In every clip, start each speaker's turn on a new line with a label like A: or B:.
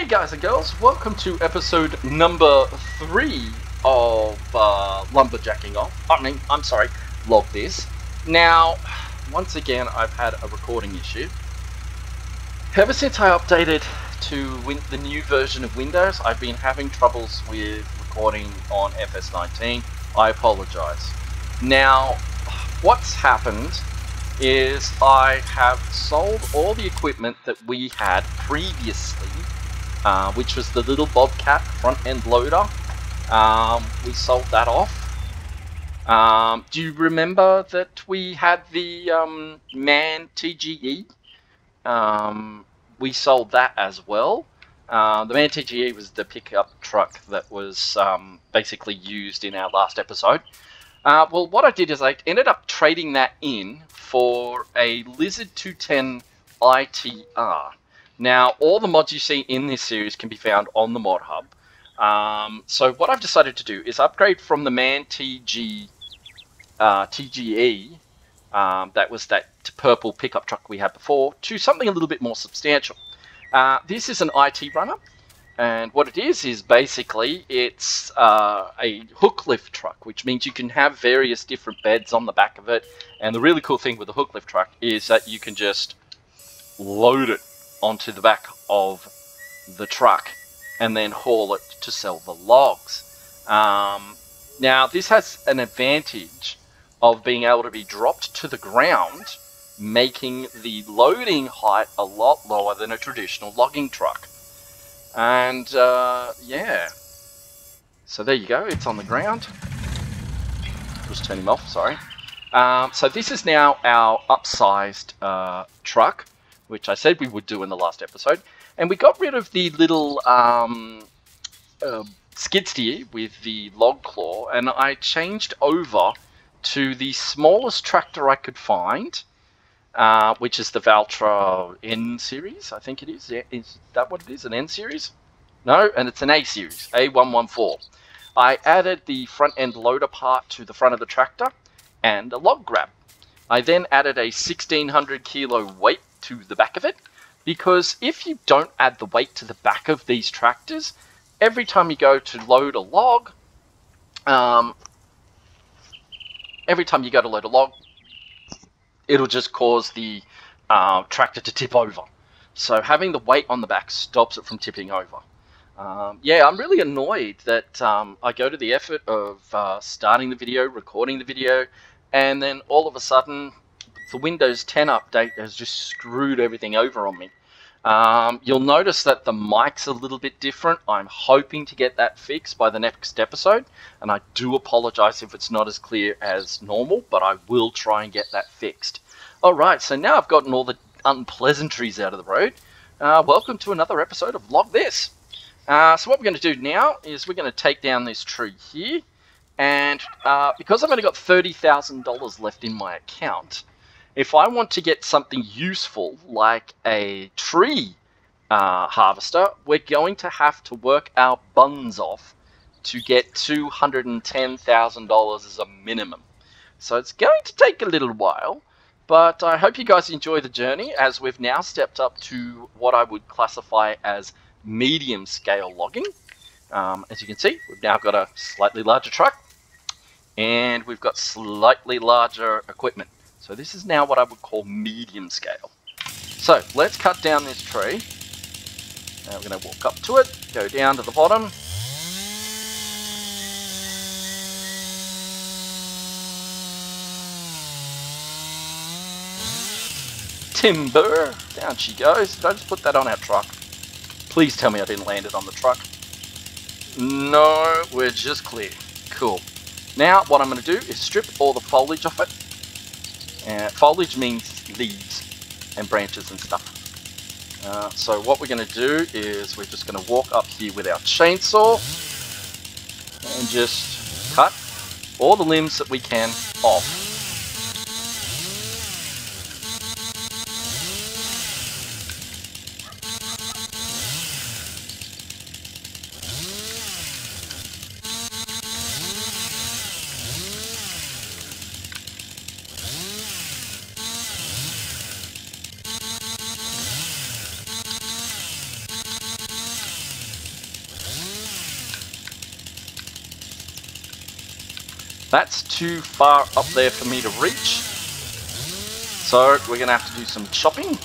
A: Hey guys and girls, welcome to episode number three of uh, Lumberjacking Off. I mean, I'm sorry, Log This. Now, once again, I've had a recording issue. Ever since I updated to the new version of Windows, I've been having troubles with recording on FS19. I apologize. Now, what's happened is I have sold all the equipment that we had previously, uh, which was the little Bobcat front end loader. Um, we sold that off. Um, do you remember that we had the um, MAN TGE? Um, we sold that as well. Uh, the MAN TGE was the pickup truck that was um, basically used in our last episode. Uh, well, what I did is I ended up trading that in for a Lizard 210 ITR. Now, all the mods you see in this series can be found on the Mod Hub. Um, so what I've decided to do is upgrade from the MAN TG, uh, TGE, um, that was that purple pickup truck we had before, to something a little bit more substantial. Uh, this is an IT runner. And what it is, is basically it's uh, a hook lift truck, which means you can have various different beds on the back of it. And the really cool thing with the hook lift truck is that you can just load it onto the back of the truck and then haul it to sell the logs. Um, now, this has an advantage of being able to be dropped to the ground, making the loading height a lot lower than a traditional logging truck. And uh, yeah, so there you go. It's on the ground. Just turn him off. Sorry. Um, so this is now our upsized uh, truck, which I said we would do in the last episode, and we got rid of the little um, uh, skid steer with the log claw, and I changed over to the smallest tractor I could find, uh, which is the Valtra N series, I think it is. Is that what it is? An N series? No, and it's an A series, A114. I added the front end loader part to the front of the tractor and a log grab. I then added a 1600 kilo weight to the back of it because if you don't add the weight to the back of these tractors, every time you go to load a log, um, every time you go to load a log, it'll just cause the uh, tractor to tip over. So having the weight on the back stops it from tipping over. Um, yeah, I'm really annoyed that um, I go to the effort of uh, starting the video, recording the video, and then all of a sudden the Windows 10 update has just screwed everything over on me. Um, you'll notice that the mic's a little bit different. I'm hoping to get that fixed by the next episode, and I do apologize if it's not as clear as normal, but I will try and get that fixed. Alright, so now I've gotten all the unpleasantries out of the road. Uh, welcome to another episode of Log This. Uh, so what we're going to do now is we're going to take down this tree here, and uh, because I've only got $30,000 left in my account, if I want to get something useful like a tree uh, harvester, we're going to have to work our buns off to get $210,000 as a minimum. So it's going to take a little while, but I hope you guys enjoy the journey as we've now stepped up to what I would classify as medium scale logging. Um, as you can see, we've now got a slightly larger truck and we've got slightly larger equipment. So this is now what I would call medium scale. So let's cut down this tree. Now we're going to walk up to it, go down to the bottom. Timber! Down she goes. Did I just put that on our truck? Please tell me I didn't land it on the truck. No, we're just clear. Cool. Now, what I'm going to do is strip all the foliage off it. And foliage means leaves and branches and stuff. Uh, so what we're going to do is we're just going to walk up here with our chainsaw and just cut all the limbs that we can off. That's too far up there for me to reach. So we're going to have to do some chopping.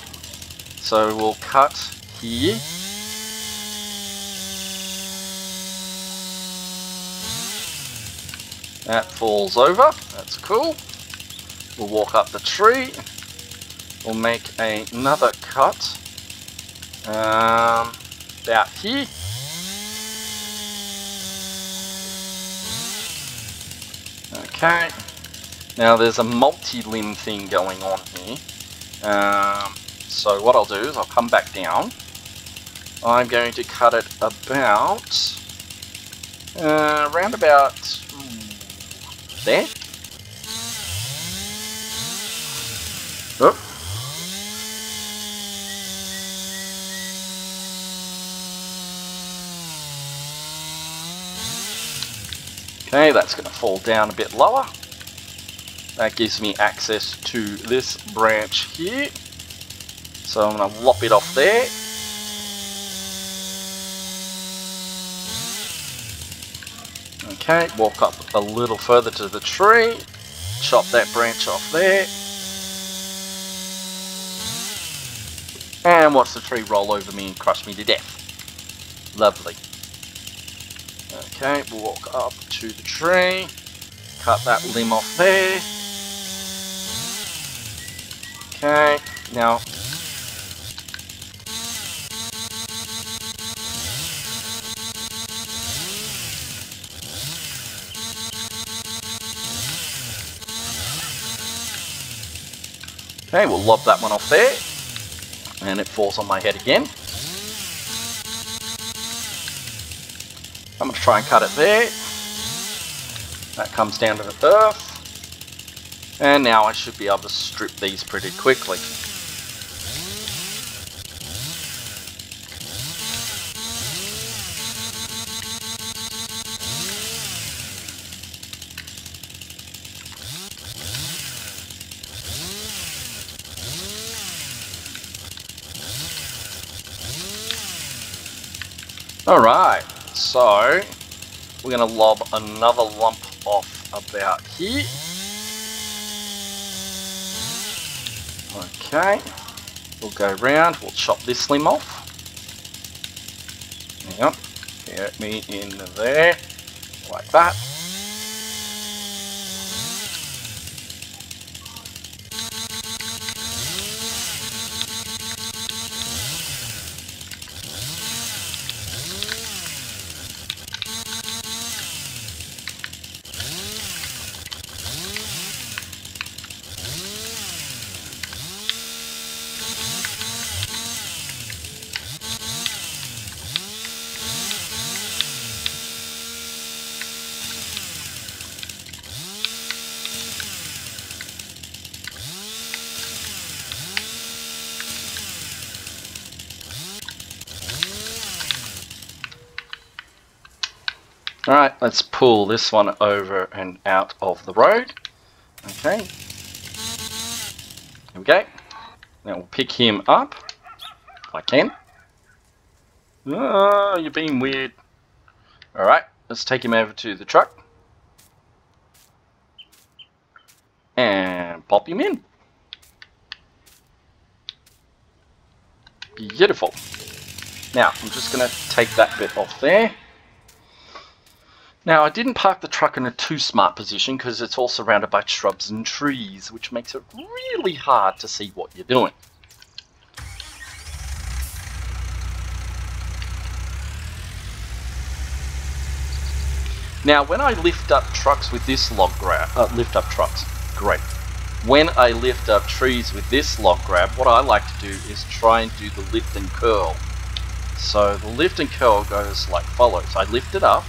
A: So we'll cut here. That falls over. That's cool. We'll walk up the tree. We'll make another cut. Um, about here. Okay. Now there's a multi-limb thing going on here. Um, so what I'll do is I'll come back down. I'm going to cut it about uh, around about there. Okay, that's going to fall down a bit lower. That gives me access to this branch here. So I'm going to lop it off there. Okay, walk up a little further to the tree. Chop that branch off there. And watch the tree roll over me and crush me to death. Lovely. Okay, we'll walk up to the tree. Cut that limb off there. Okay, now Okay, we'll lob that one off there. And it falls on my head again. I'm going to try and cut it there. That comes down to the earth. And now I should be able to strip these pretty quickly. Alright, so we're going to lob another lump off about here. Okay, we'll go round, we'll chop this limb off. Yep, get me in there, like that. Alright, let's pull this one over and out of the road. Okay. There we go. Now we'll pick him up. If I can. Oh, you're being weird. Alright, let's take him over to the truck. And pop him in. Beautiful. Now, I'm just going to take that bit off there. Now, I didn't park the truck in a too smart position because it's all surrounded by shrubs and trees, which makes it really hard to see what you're doing. Now, when I lift up trucks with this log grab, uh, lift up trucks, great. When I lift up trees with this log grab, what I like to do is try and do the lift and curl. So the lift and curl goes like follows. I lift it up,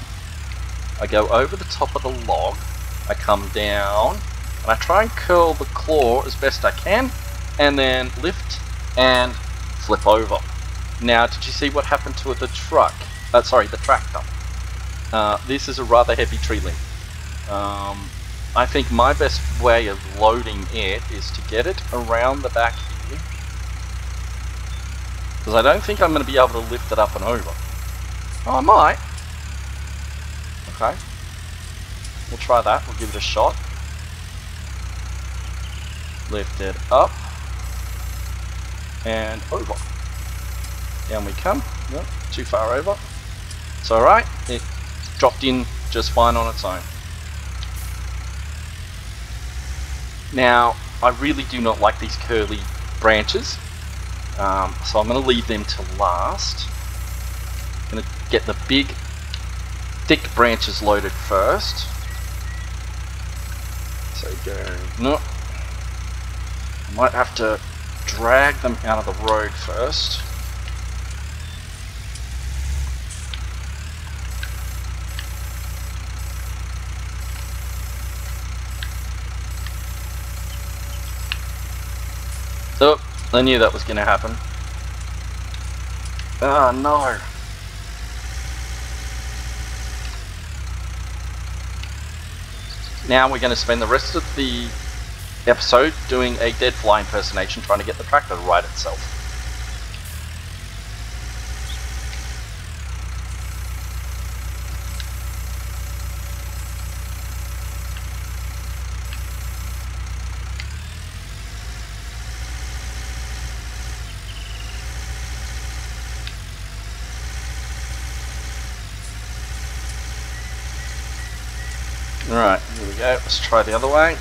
A: I go over the top of the log, I come down, and I try and curl the claw as best I can, and then lift and flip over. Now, did you see what happened to the truck? Uh, sorry, the tractor. Uh, this is a rather heavy tree limb. Um, I think my best way of loading it is to get it around the back here. Because I don't think I'm going to be able to lift it up and over. Oh, I might. Okay. We'll try that. We'll give it a shot. Lift it up. And over. Down we come. Too far over. It's alright. It dropped in just fine on its own. Now, I really do not like these curly branches. Um, so I'm going to leave them to last. I'm going to get the big, thick branches loaded first. So go, no. Might have to drag them out of the road first. So, I knew that was going to happen. Ah, oh, no. Now we're going to spend the rest of the episode doing a dead fly impersonation trying to get the tractor to ride itself. Right, here we go. Let's try the other way.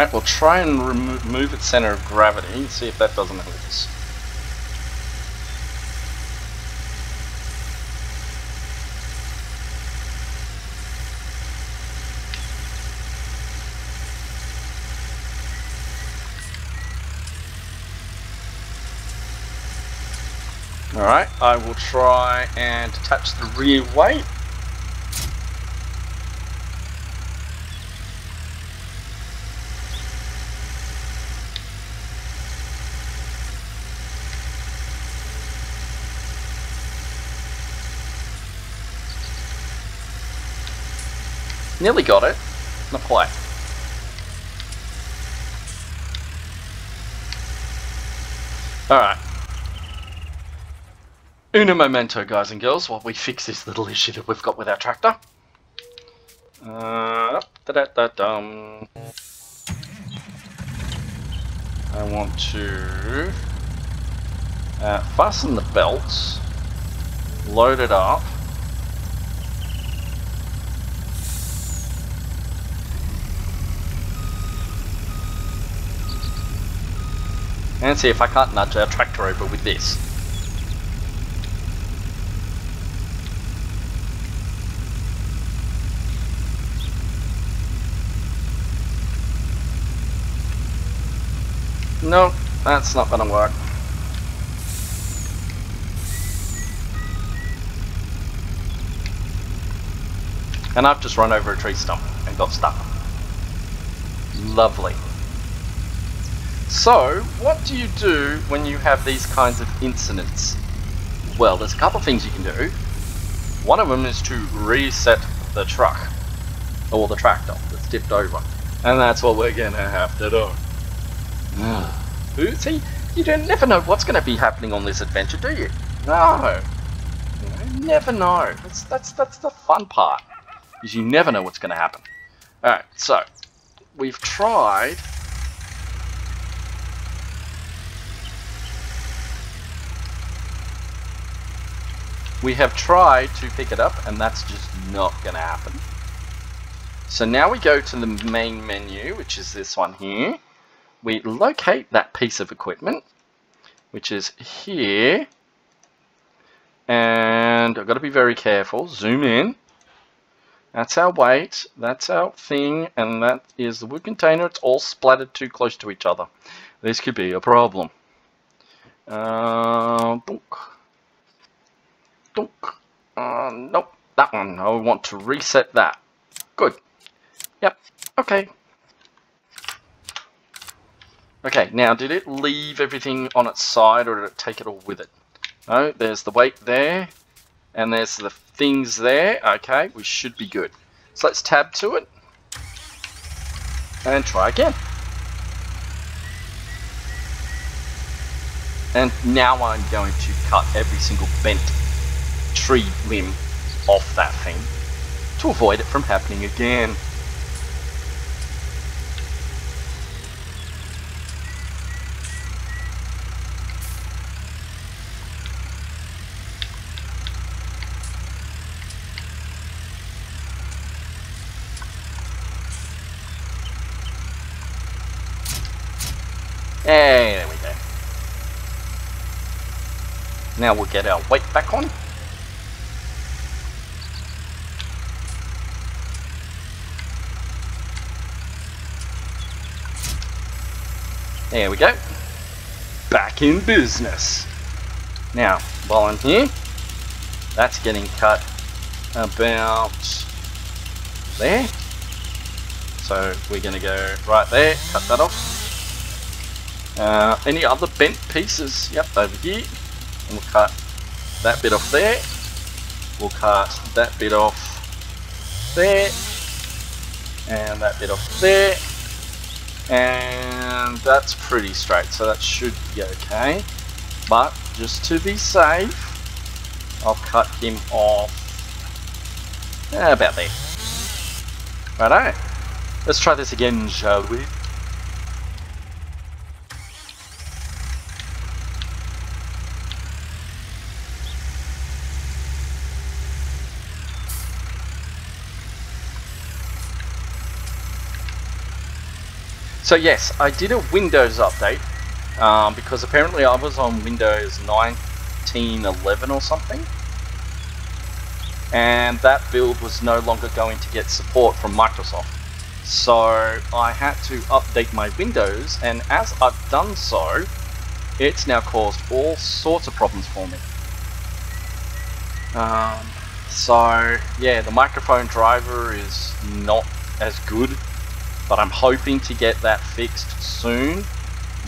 A: Alright, we'll try and remove its center of gravity and see if that doesn't help us. Alright, I will try and detach the rear weight Nearly got it. Not quite. Alright. Una momento, guys and girls, while we fix this little issue that we've got with our tractor. Uh, da -da -da -dum. I want to uh, fasten the belts, load it up, and see if I can't nudge our tractor over with this. No, that's not gonna work. And I've just run over a tree stump and got stuck. Lovely. So, what do you do when you have these kinds of incidents? Well, there's a couple of things you can do. One of them is to reset the truck, or the tractor that's tipped over. And that's what we're to have to do. See, you don't never know what's to be happening on this adventure, do you? No. You never know. That's, that's, that's the fun part, is you never know what's to happen. Alright, so, we've tried We have tried to pick it up and that's just not going to happen. So now we go to the main menu, which is this one here. We locate that piece of equipment, which is here. And I've got to be very careful. Zoom in. That's our weight, that's our thing, and that is the wood container. It's all splattered too close to each other. This could be a problem. Uh, Uh, nope, that one. I want to reset that. Good. Yep, okay. Okay, now did it leave everything on its side or did it take it all with it? No, there's the weight there, and there's the things there. Okay, we should be good. So let's tab to it, and try again. And now I'm going to cut every single bent tree limb off that thing to avoid it from happening again. Hey, there we go. Now we'll get our weight back on. There we go. Back in business. Now, while I'm here, that's getting cut about there. So we're going to go right there, cut that off. Uh, any other bent pieces? Yep, over here. And we'll cut that bit off there. We'll cut that bit off there. And that bit off there and that's pretty straight so that should be okay. But just to be safe I'll cut him off. Eh, about there. Righto. Let's try this again shall we So yes, I did a Windows update um, because apparently I was on Windows 1911 or something and that build was no longer going to get support from Microsoft. So I had to update my Windows and as I've done so, it's now caused all sorts of problems for me. Um, so yeah, the microphone driver is not as good but I'm hoping to get that fixed soon.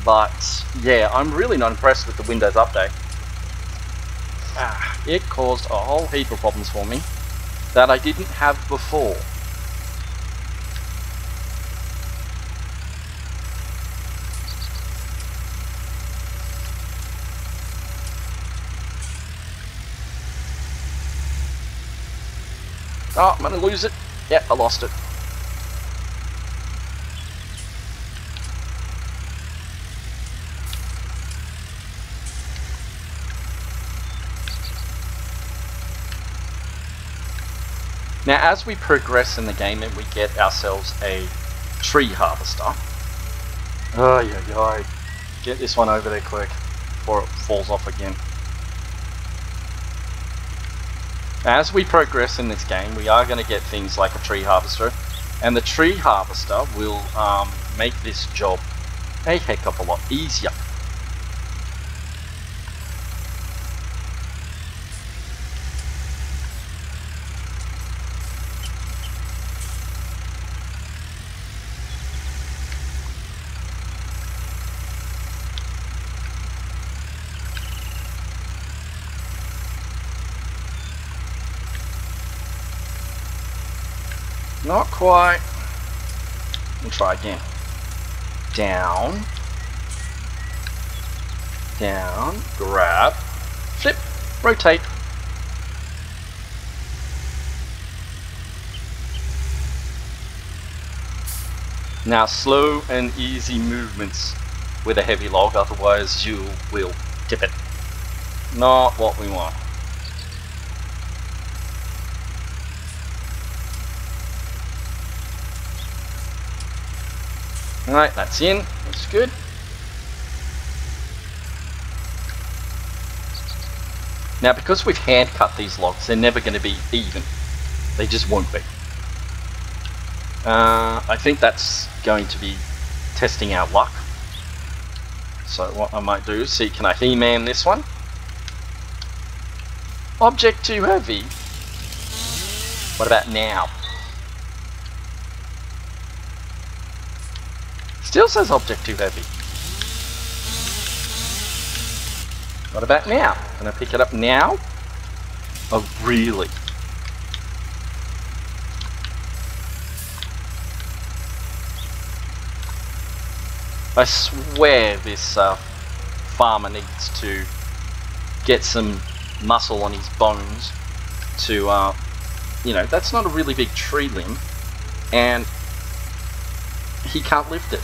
A: But yeah, I'm really not impressed with the Windows update. Ah, it caused a whole heap of problems for me that I didn't have before. Oh, I'm gonna lose it. Yep, I lost it. Now as we progress in the game and we get ourselves a tree harvester. Oh yeah, yeah. Get this one over there quick before it falls off again. As we progress in this game, we are going to get things like a tree harvester, and the tree harvester will um, make this job a heck of a lot easier. Not quite. We'll try again. Down. Down. Grab. Flip. Rotate. Now slow and easy movements with a heavy log, otherwise you will tip it. Not what we want. Alright, that's in. That's good. Now, because we've hand cut these logs, they're never going to be even. They just won't be. Uh, I think that's going to be testing our luck. So what I might do is see, can I He-Man this one? Object too heavy. What about now? Still says object too heavy. What about now? Can I pick it up now? Oh, really? I swear this uh, farmer needs to get some muscle on his bones to, uh, you know, that's not a really big tree limb, and he can't lift it.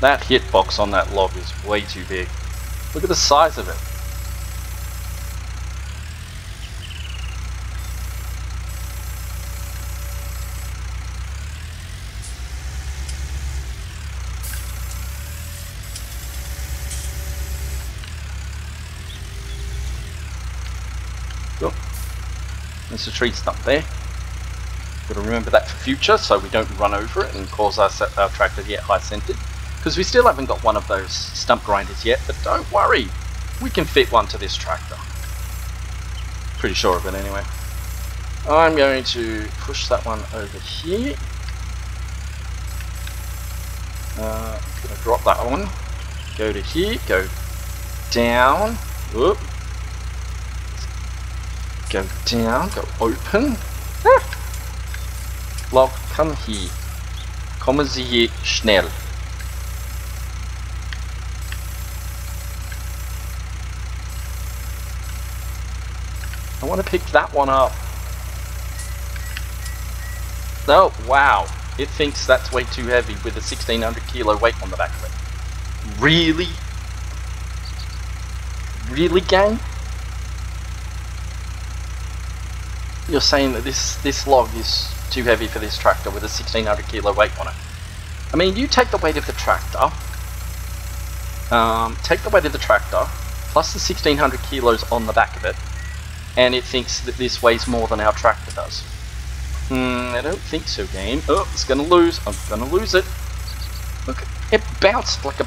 A: That hitbox on that log is way too big. Look at the size of it. Look, there's a tree stump there. Got to remember that for future so we don't run over it and cause our, our tractor to get high scented. Because we still haven't got one of those stump grinders yet, but don't worry, we can fit one to this tractor. Pretty sure of it anyway. I'm going to push that one over here. Uh, I'm going to drop that one. Go to here, go down. Whoop. Go down, go open. Ah. Block, come hier. Kommen Sie hier schnell. I want to pick that one up. Oh, wow. It thinks that's way too heavy with a 1600 kilo weight on the back of it. Really? Really, gang? You're saying that this, this log is too heavy for this tractor with a 1600 kilo weight on it. I mean, you take the weight of the tractor, um, take the weight of the tractor, plus the 1600 kilos on the back of it, and it thinks that this weighs more than our tractor does. Hmm, I don't think so, game. Oh, it's gonna lose. I'm gonna lose it. Look, it bounced like a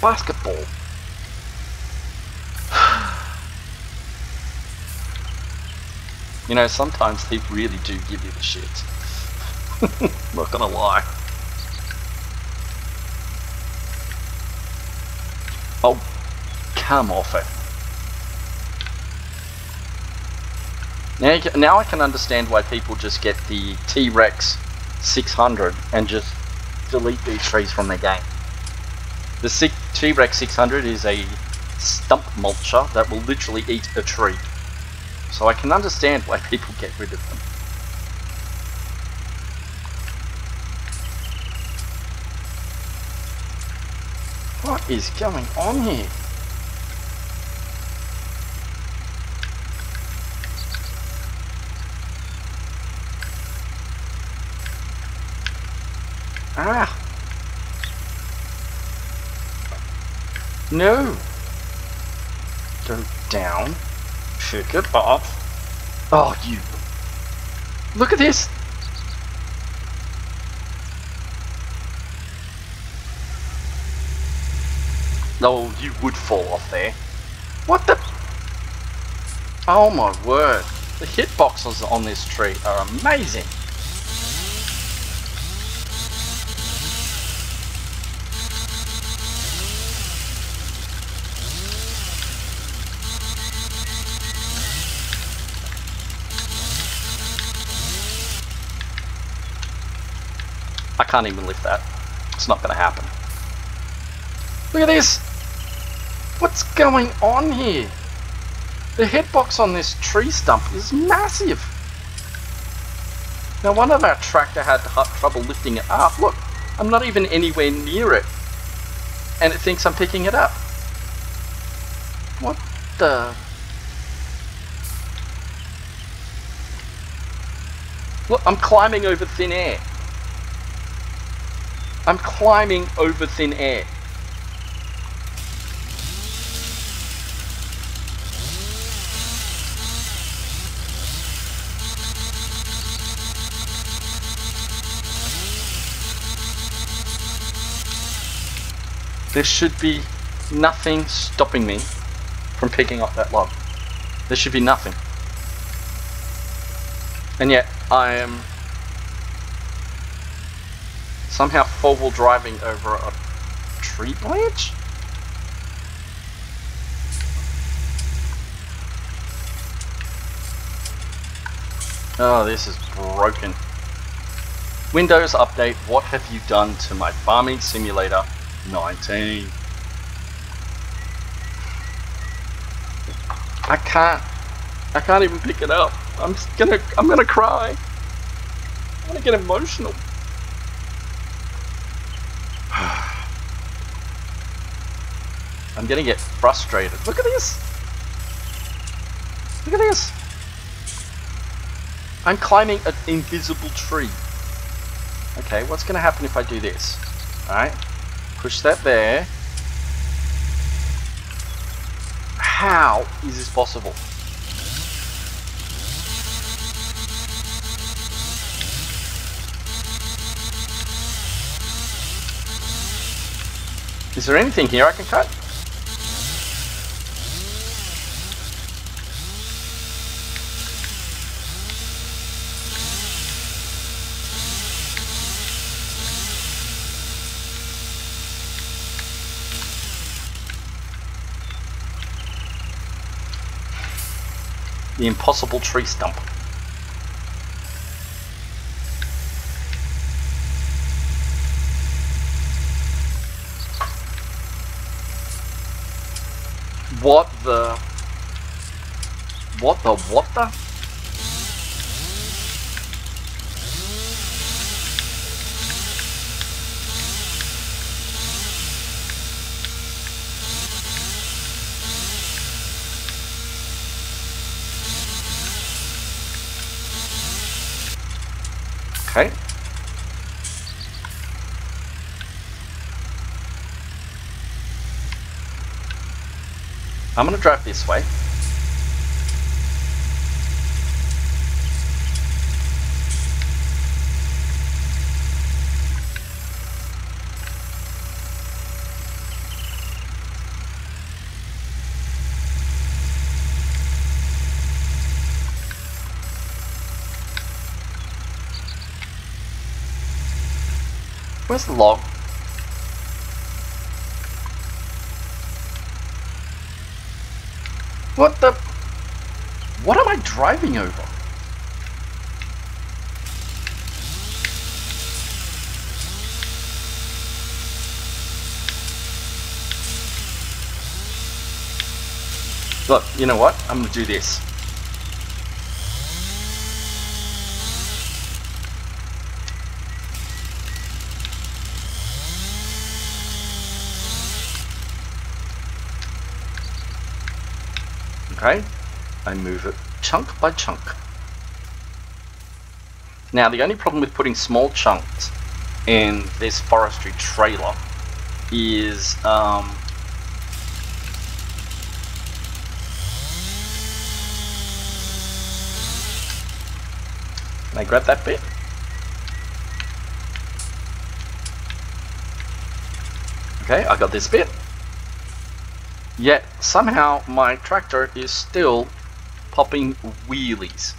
A: basketball. You know, sometimes they really do give you the shit. Not gonna lie. Oh, come off it. Now, now I can understand why people just get the T-Rex 600 and just delete these trees from their game. The T-Rex 600 is a stump mulcher that will literally eat a tree. So I can understand why people get rid of them. What is going on here? Ah! No! Go down. Pick it up. Oh, you. Look at this! Oh, you would fall off there. What the? Oh my word. The hitboxes on this tree are amazing. Can't even lift that. It's not going to happen. Look at this! What's going on here? The hitbox on this tree stump is massive! Now one of our tractor had trouble lifting it up. Look, I'm not even anywhere near it. And it thinks I'm picking it up. What the... Look, I'm climbing over thin air. I'm climbing over thin air. There should be nothing stopping me from picking up that log. There should be nothing. And yet, I am somehow four-wheel driving over a tree branch? Oh, this is broken. Windows update, what have you done to my farming simulator 19? I can't, I can't even pick it up. I'm gonna, I'm gonna cry. I'm gonna get emotional. I'm gonna get frustrated. Look at this! Look at this! I'm climbing an invisible tree. Okay, what's gonna happen if I do this? Alright, push that there. How is this possible? Is there anything here I can cut? The impossible tree stump. What the... What the what the? Okay. I'm gonna drive this way. Where's log? What the? What am I driving over? Look, you know what? I'm gonna do this. Okay, I move it chunk by chunk. Now the only problem with putting small chunks in this forestry trailer is um, Can I grab that bit? Okay, I got this bit. Yet somehow my tractor is still popping wheelies.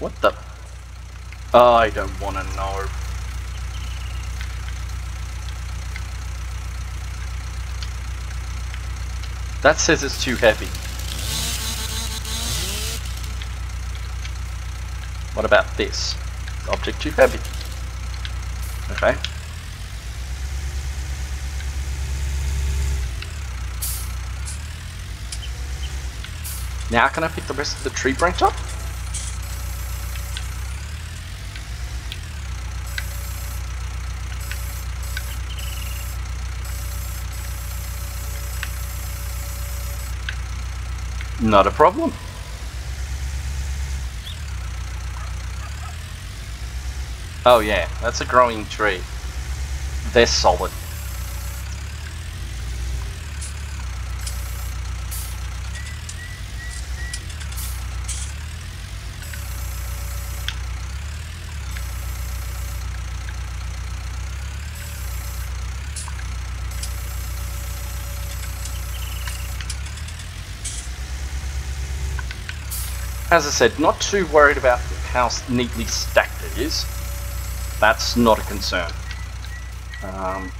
A: What the? I don't want to know. That says it's too heavy. What about this? Object too heavy. Okay. Now can I pick the rest of the tree branch up? Not a problem. Oh yeah, that's a growing tree. They're solid. As I said, not too worried about how neatly stacked it is. That's not a concern. Um,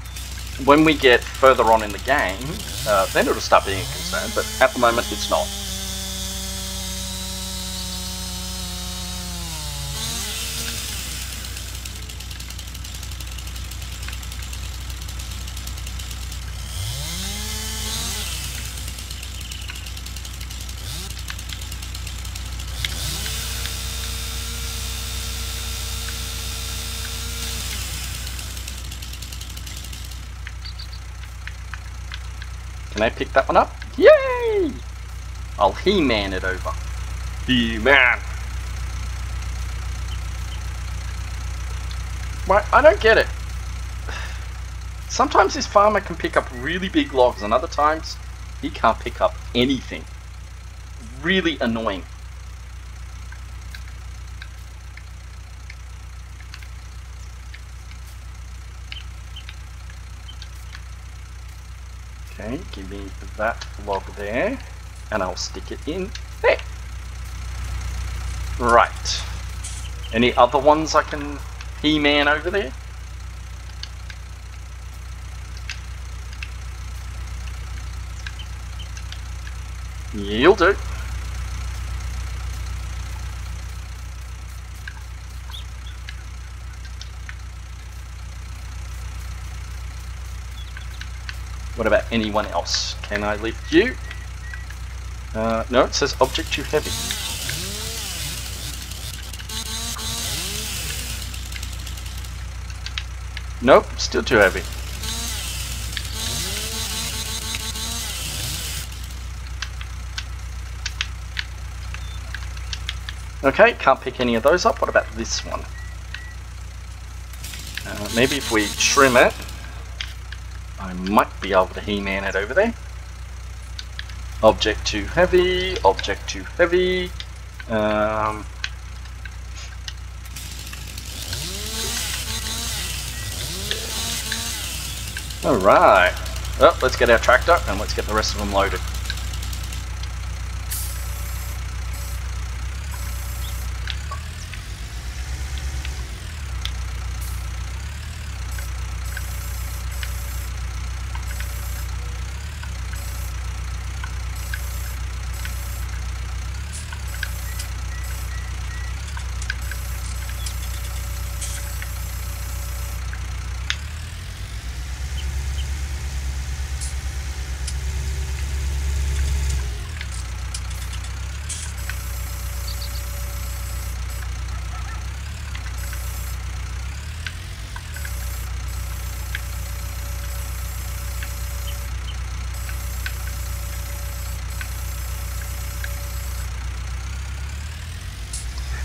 A: when we get further on in the game, uh, then it'll start being a concern, but at the moment it's not. Can I pick that one up? Yay! I'll He-Man it over. He-Man! Why, I don't get it. Sometimes this farmer can pick up really big logs and other times he can't pick up anything. Really annoying. Okay, give me that log there, and I'll stick it in there. Right. Any other ones I can He-Man over there? You'll do. What about anyone else? Can I lift you? Uh, no, it says object too heavy. Nope, still too heavy. Okay, can't pick any of those up. What about this one? Uh, maybe if we trim it, might be able to He-Man it over there. Object too heavy, object too heavy. Um, Alright. Well, let's get our tractor and let's get the rest of them loaded.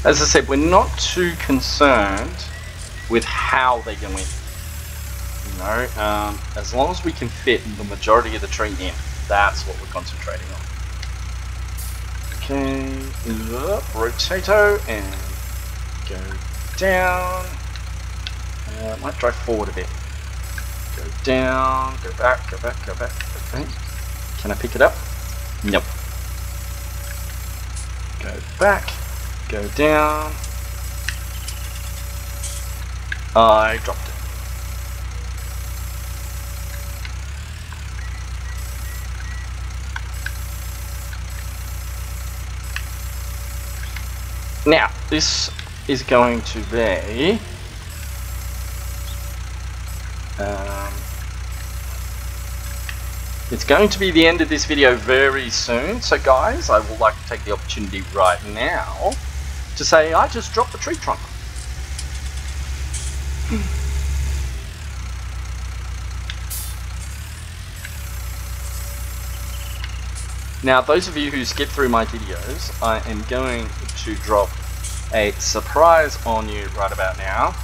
A: As I said, we're not too concerned with how they go in. You know, um, as long as we can fit the majority of the tree in, that's what we're concentrating on. Okay, up, rotato, and go down. Uh, might drive forward a bit. Go down, go back, go back, go back. Okay. Can I pick it up? Nope. Go back. Go down. I dropped it. Now, this is going to be um, it's going to be the end of this video very soon, so guys, I would like to take the opportunity right now to say I just dropped the tree trunk. Now, those of you who skip through my videos, I am going to drop a surprise on you right about now.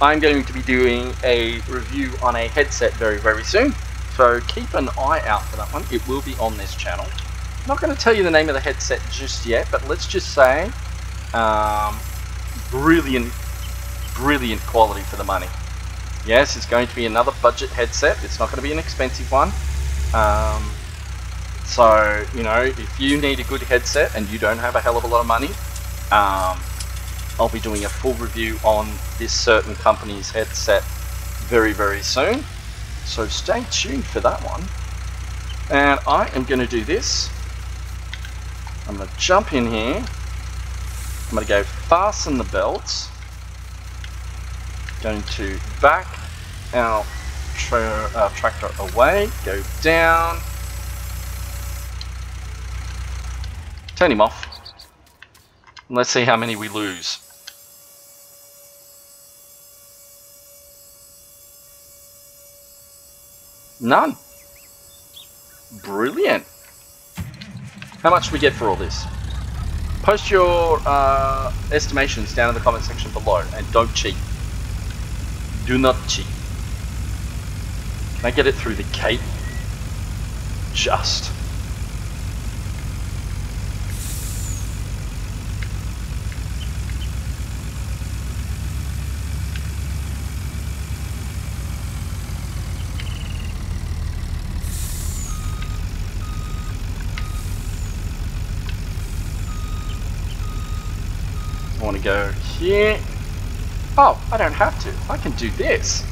A: I'm going to be doing a review on a headset very, very soon. So keep an eye out for that one. It will be on this channel. I'm not going to tell you the name of the headset just yet, but let's just say um, brilliant, brilliant quality for the money. Yes, it's going to be another budget headset. It's not going to be an expensive one. Um, So, you know, if you need a good headset and you don't have a hell of a lot of money, um, I'll be doing a full review on this certain company's headset very, very soon. So stay tuned for that one. And I am going to do this. I'm going to jump in here. I'm going to go fasten the belts. Going to back our tra uh, tractor away, go down, turn him off. Let's see how many we lose. None. Brilliant. How much we get for all this? Post your uh, estimations down in the comment section below and don't cheat. Do not cheat. Can I get it through the cape? Just. Want to go here. Oh, I don't have to. I can do this.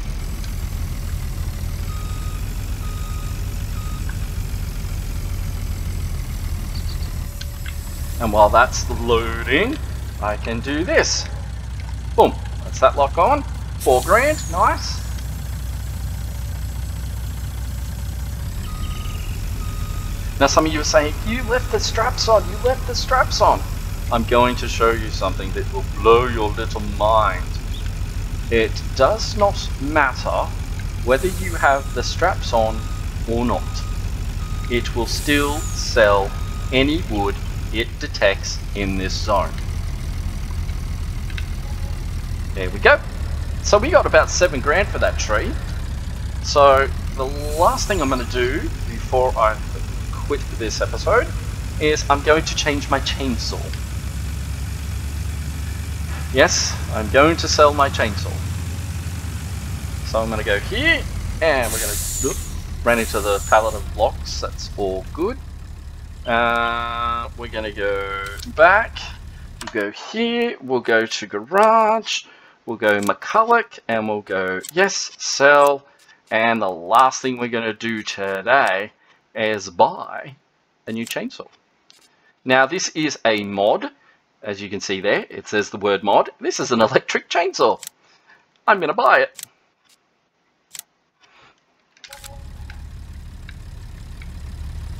A: And while that's loading, I can do this. Boom. That's that lock on. Four grand. Nice. Now some of you are saying, you left the straps on, you left the straps on. I'm going to show you something that will blow your little mind. It does not matter whether you have the straps on or not. It will still sell any wood it detects in this zone. There we go. So we got about seven grand for that tree. So the last thing I'm going to do before I quit this episode is I'm going to change my chainsaw. Yes, I'm going to sell my chainsaw. So I'm going to go here, and we're going to run into the pallet of blocks. That's all good. Uh, we're going to go back. We'll go here. We'll go to garage. We'll go McCulloch, and we'll go yes, sell. And the last thing we're going to do today is buy a new chainsaw. Now this is a mod, as you can see there, it says the word mod. This is an electric chainsaw. I'm going to buy it.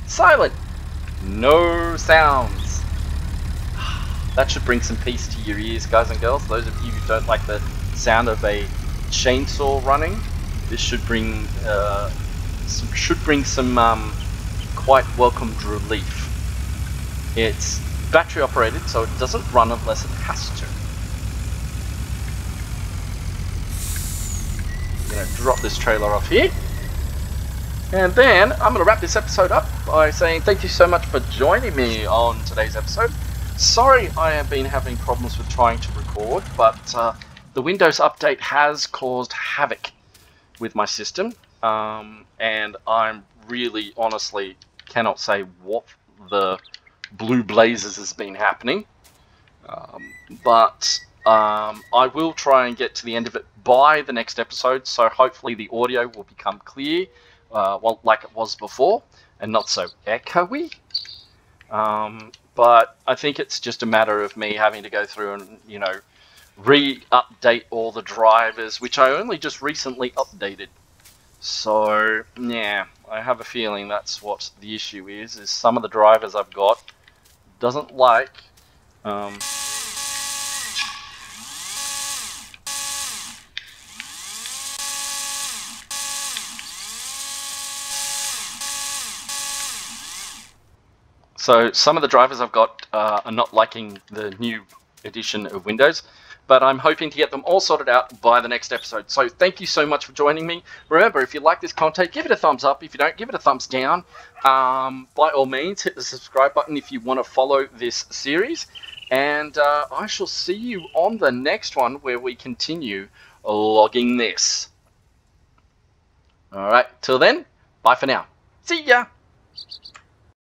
A: Silent. No sounds. That should bring some peace to your ears, guys and girls. Those of you who don't like the sound of a chainsaw running, this should bring uh, some, should bring some um, quite welcomed relief. It's battery operated, so it doesn't run unless it has to. I'm going to drop this trailer off here. And then I'm going to wrap this episode up by saying thank you so much for joining me on today's episode. Sorry I have been having problems with trying to record, but uh, the Windows update has caused havoc with my system. Um, and I'm really honestly cannot say what the blue blazes has been happening. Um, but um, I will try and get to the end of it by the next episode, so hopefully the audio will become clear, uh, well, like it was before, and not so echoey. Um, but I think it's just a matter of me having to go through and, you know, re-update all the drivers, which I only just recently updated. So, yeah, I have a feeling that's what the issue is, is some of the drivers I've got doesn't like um, So some of the drivers I've got uh, are not liking the new edition of Windows, but I'm hoping to get them all sorted out by the next episode. So thank you so much for joining me. Remember, if you like this content, give it a thumbs up. If you don't, give it a thumbs down. Um, by all means, hit the subscribe button if you want to follow this series. And uh, I shall see you on the next one where we continue logging this. Alright, till then, bye for now. See ya!